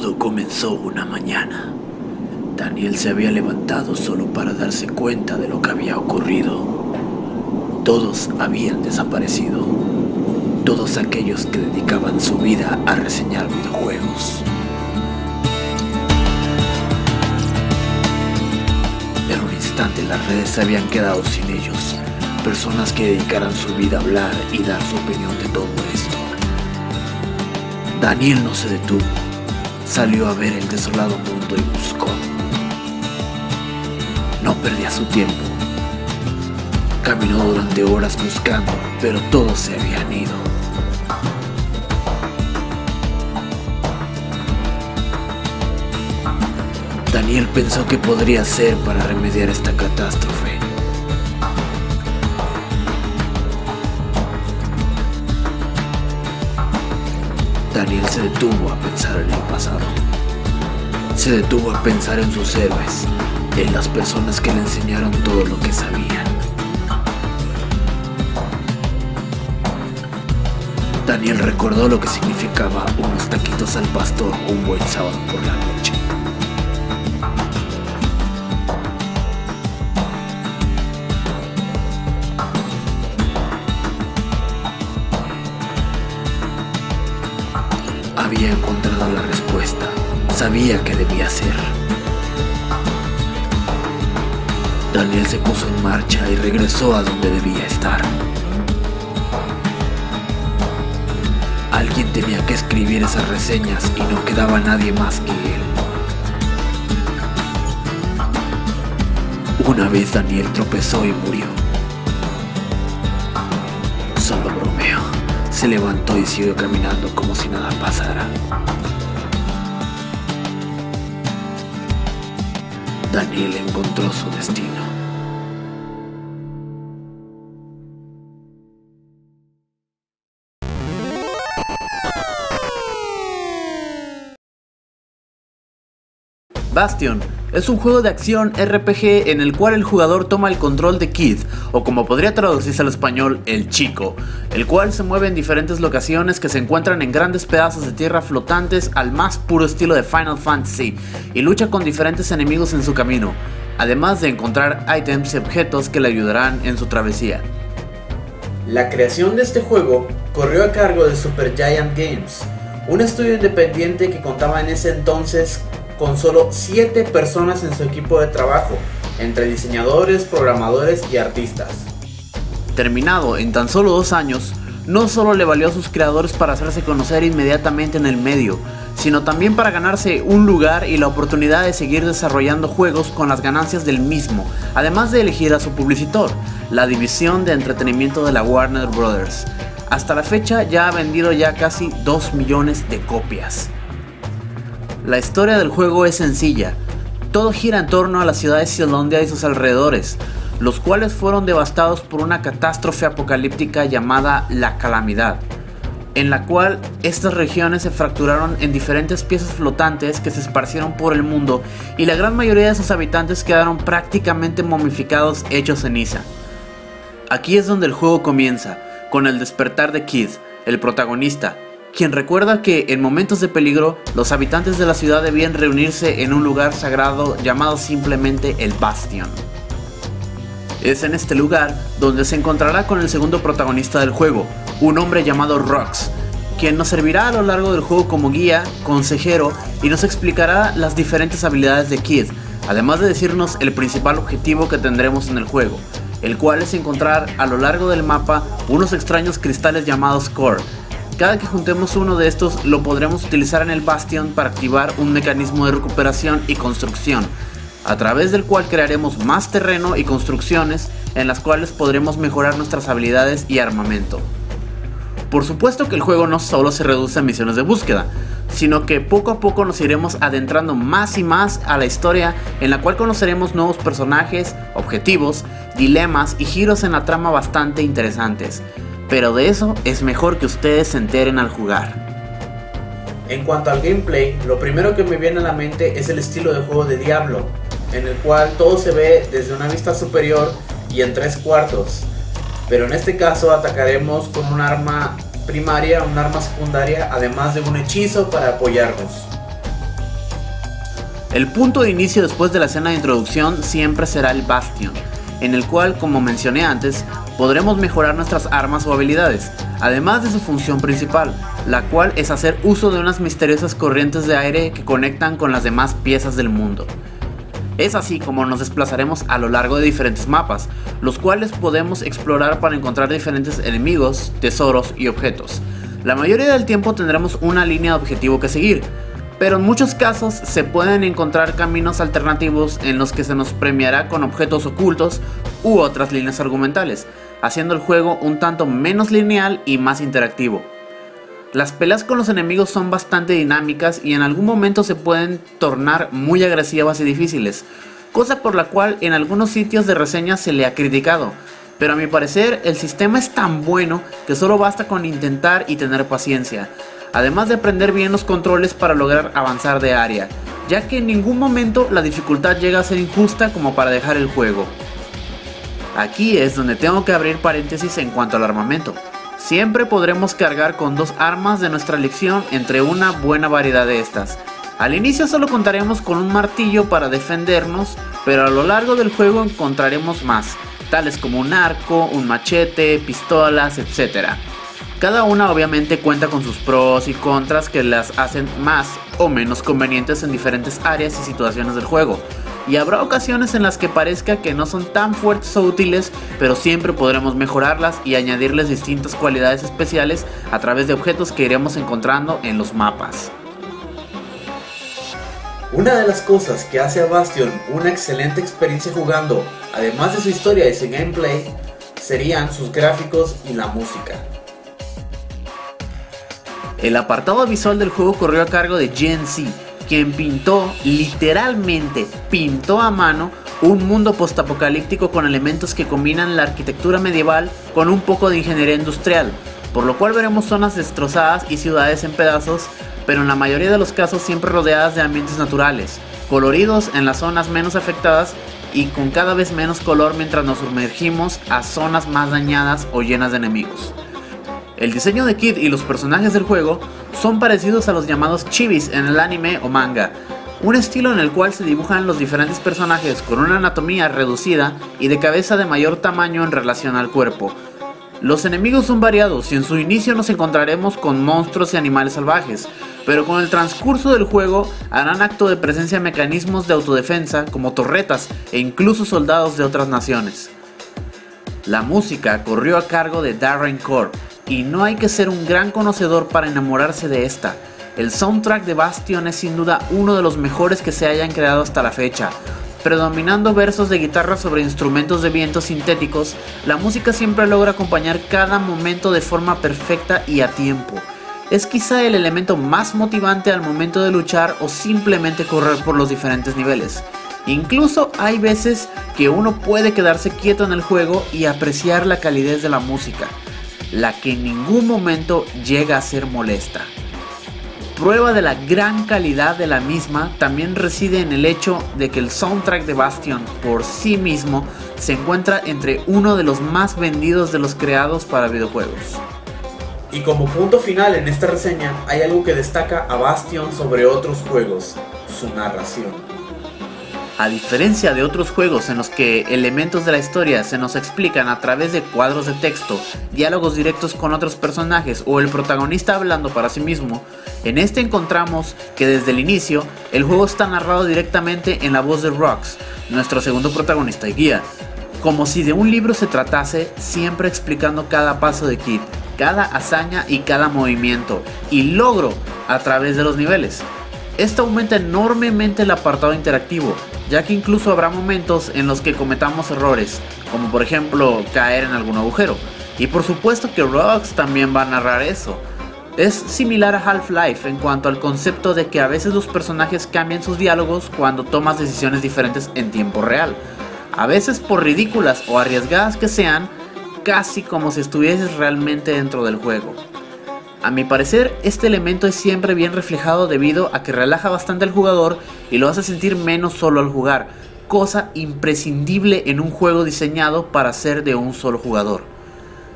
Todo comenzó una mañana. Daniel se había levantado solo para darse cuenta de lo que había ocurrido. Todos habían desaparecido. Todos aquellos que dedicaban su vida a reseñar videojuegos. En un instante las redes se habían quedado sin ellos. Personas que dedicaran su vida a hablar y dar su opinión de todo esto. Daniel no se detuvo. Salió a ver el desolado mundo y buscó. No perdía su tiempo. Caminó durante horas buscando, pero todos se habían ido. Daniel pensó que podría hacer para remediar esta catástrofe. Daniel se detuvo a pensar en el pasado. Se detuvo a pensar en sus héroes, en las personas que le enseñaron todo lo que sabían. Daniel recordó lo que significaba unos taquitos al pastor un buen sábado por la noche. Había encontrado la respuesta. Sabía que debía hacer. Daniel se puso en marcha y regresó a donde debía estar. Alguien tenía que escribir esas reseñas y no quedaba nadie más que él. Una vez Daniel tropezó y murió. Se levantó y siguió caminando como si nada pasara. Daniel encontró su destino. Bastion es un juego de acción RPG en el cual el jugador toma el control de Kid, o como podría traducirse al español, el chico, el cual se mueve en diferentes locaciones que se encuentran en grandes pedazos de tierra flotantes al más puro estilo de Final Fantasy, y lucha con diferentes enemigos en su camino, además de encontrar ítems y objetos que le ayudarán en su travesía. La creación de este juego corrió a cargo de Supergiant Games, un estudio independiente que contaba en ese entonces con solo 7 personas en su equipo de trabajo, entre diseñadores, programadores y artistas. Terminado en tan solo dos años, no solo le valió a sus creadores para hacerse conocer inmediatamente en el medio, sino también para ganarse un lugar y la oportunidad de seguir desarrollando juegos con las ganancias del mismo, además de elegir a su publicitor, la división de entretenimiento de la Warner Brothers. Hasta la fecha ya ha vendido ya casi 2 millones de copias. La historia del juego es sencilla. Todo gira en torno a la ciudad de Ceylondia y sus alrededores, los cuales fueron devastados por una catástrofe apocalíptica llamada la Calamidad, en la cual estas regiones se fracturaron en diferentes piezas flotantes que se esparcieron por el mundo y la gran mayoría de sus habitantes quedaron prácticamente momificados hechos ceniza. Aquí es donde el juego comienza, con el despertar de Kid, el protagonista, quien recuerda que en momentos de peligro los habitantes de la ciudad debían reunirse en un lugar sagrado llamado simplemente el Bastion. Es en este lugar donde se encontrará con el segundo protagonista del juego, un hombre llamado Rox, quien nos servirá a lo largo del juego como guía, consejero y nos explicará las diferentes habilidades de Kid, además de decirnos el principal objetivo que tendremos en el juego, el cual es encontrar a lo largo del mapa unos extraños cristales llamados Core, cada que juntemos uno de estos lo podremos utilizar en el Bastion para activar un mecanismo de recuperación y construcción, a través del cual crearemos más terreno y construcciones en las cuales podremos mejorar nuestras habilidades y armamento. Por supuesto que el juego no solo se reduce a misiones de búsqueda, sino que poco a poco nos iremos adentrando más y más a la historia en la cual conoceremos nuevos personajes, objetivos, dilemas y giros en la trama bastante interesantes pero de eso es mejor que ustedes se enteren al jugar. En cuanto al gameplay, lo primero que me viene a la mente es el estilo de juego de Diablo, en el cual todo se ve desde una vista superior y en tres cuartos. Pero en este caso atacaremos con un arma primaria, un arma secundaria, además de un hechizo para apoyarnos. El punto de inicio después de la escena de introducción siempre será el Bastion, en el cual, como mencioné antes, podremos mejorar nuestras armas o habilidades, además de su función principal, la cual es hacer uso de unas misteriosas corrientes de aire que conectan con las demás piezas del mundo. Es así como nos desplazaremos a lo largo de diferentes mapas, los cuales podemos explorar para encontrar diferentes enemigos, tesoros y objetos. La mayoría del tiempo tendremos una línea de objetivo que seguir, pero en muchos casos se pueden encontrar caminos alternativos en los que se nos premiará con objetos ocultos u otras líneas argumentales, haciendo el juego un tanto menos lineal y más interactivo. Las peleas con los enemigos son bastante dinámicas y en algún momento se pueden tornar muy agresivas y difíciles, cosa por la cual en algunos sitios de reseña se le ha criticado, pero a mi parecer el sistema es tan bueno que solo basta con intentar y tener paciencia, además de aprender bien los controles para lograr avanzar de área, ya que en ningún momento la dificultad llega a ser injusta como para dejar el juego. Aquí es donde tengo que abrir paréntesis en cuanto al armamento. Siempre podremos cargar con dos armas de nuestra elección entre una buena variedad de estas. Al inicio solo contaremos con un martillo para defendernos, pero a lo largo del juego encontraremos más, tales como un arco, un machete, pistolas, etc. Cada una obviamente cuenta con sus pros y contras que las hacen más o menos convenientes en diferentes áreas y situaciones del juego y habrá ocasiones en las que parezca que no son tan fuertes o útiles, pero siempre podremos mejorarlas y añadirles distintas cualidades especiales a través de objetos que iremos encontrando en los mapas. Una de las cosas que hace a Bastion una excelente experiencia jugando, además de su historia y su gameplay, serían sus gráficos y la música. El apartado visual del juego corrió a cargo de Gen Z, quien pintó, literalmente pintó a mano, un mundo postapocalíptico con elementos que combinan la arquitectura medieval con un poco de ingeniería industrial, por lo cual veremos zonas destrozadas y ciudades en pedazos, pero en la mayoría de los casos siempre rodeadas de ambientes naturales, coloridos en las zonas menos afectadas y con cada vez menos color mientras nos sumergimos a zonas más dañadas o llenas de enemigos. El diseño de Kid y los personajes del juego son parecidos a los llamados chibis en el anime o manga, un estilo en el cual se dibujan los diferentes personajes con una anatomía reducida y de cabeza de mayor tamaño en relación al cuerpo. Los enemigos son variados y en su inicio nos encontraremos con monstruos y animales salvajes, pero con el transcurso del juego harán acto de presencia mecanismos de autodefensa como torretas e incluso soldados de otras naciones. La música corrió a cargo de Darren Core, y no hay que ser un gran conocedor para enamorarse de esta. El soundtrack de Bastion es sin duda uno de los mejores que se hayan creado hasta la fecha. Predominando versos de guitarra sobre instrumentos de viento sintéticos, la música siempre logra acompañar cada momento de forma perfecta y a tiempo. Es quizá el elemento más motivante al momento de luchar o simplemente correr por los diferentes niveles. Incluso hay veces que uno puede quedarse quieto en el juego y apreciar la calidez de la música la que en ningún momento llega a ser molesta. Prueba de la gran calidad de la misma también reside en el hecho de que el soundtrack de Bastion por sí mismo se encuentra entre uno de los más vendidos de los creados para videojuegos. Y como punto final en esta reseña hay algo que destaca a Bastion sobre otros juegos, su narración. A diferencia de otros juegos en los que elementos de la historia se nos explican a través de cuadros de texto, diálogos directos con otros personajes o el protagonista hablando para sí mismo, en este encontramos que desde el inicio el juego está narrado directamente en la voz de Rox, nuestro segundo protagonista y guía, como si de un libro se tratase, siempre explicando cada paso de Kid, cada hazaña y cada movimiento y logro a través de los niveles. Esto aumenta enormemente el apartado interactivo, ya que incluso habrá momentos en los que cometamos errores, como por ejemplo caer en algún agujero. Y por supuesto que Rox también va a narrar eso. Es similar a Half-Life en cuanto al concepto de que a veces los personajes cambian sus diálogos cuando tomas decisiones diferentes en tiempo real. A veces por ridículas o arriesgadas que sean, casi como si estuvieses realmente dentro del juego. A mi parecer, este elemento es siempre bien reflejado debido a que relaja bastante al jugador y lo hace sentir menos solo al jugar, cosa imprescindible en un juego diseñado para ser de un solo jugador.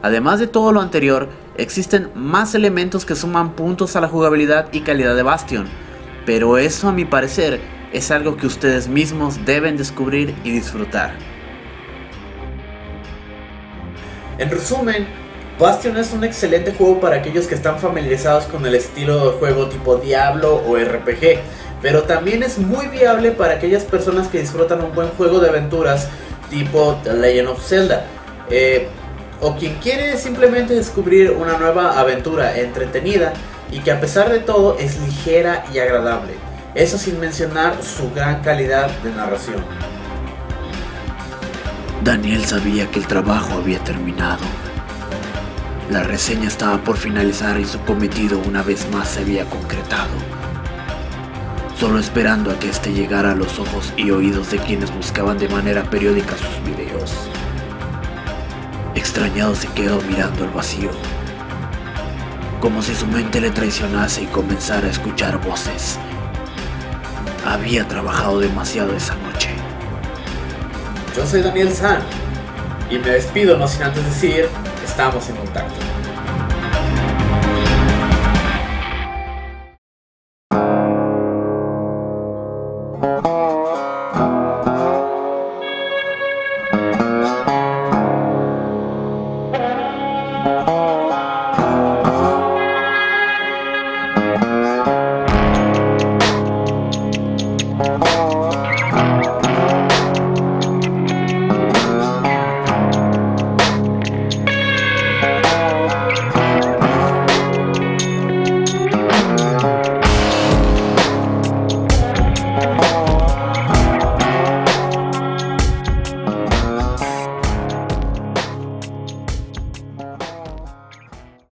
Además de todo lo anterior, existen más elementos que suman puntos a la jugabilidad y calidad de Bastion, pero eso a mi parecer es algo que ustedes mismos deben descubrir y disfrutar. En resumen, Bastion es un excelente juego para aquellos que están familiarizados con el estilo de juego tipo Diablo o RPG, pero también es muy viable para aquellas personas que disfrutan un buen juego de aventuras tipo The Legend of Zelda. Eh, o quien quiere simplemente descubrir una nueva aventura entretenida y que a pesar de todo es ligera y agradable. Eso sin mencionar su gran calidad de narración. Daniel sabía que el trabajo había terminado. La reseña estaba por finalizar y su cometido una vez más se había concretado. Solo esperando a que éste llegara a los ojos y oídos de quienes buscaban de manera periódica sus videos. Extrañado se quedó mirando el vacío, como si su mente le traicionase y comenzara a escuchar voces. Había trabajado demasiado esa noche. Yo soy Daniel San y me despido no sin antes decir, estamos en contacto.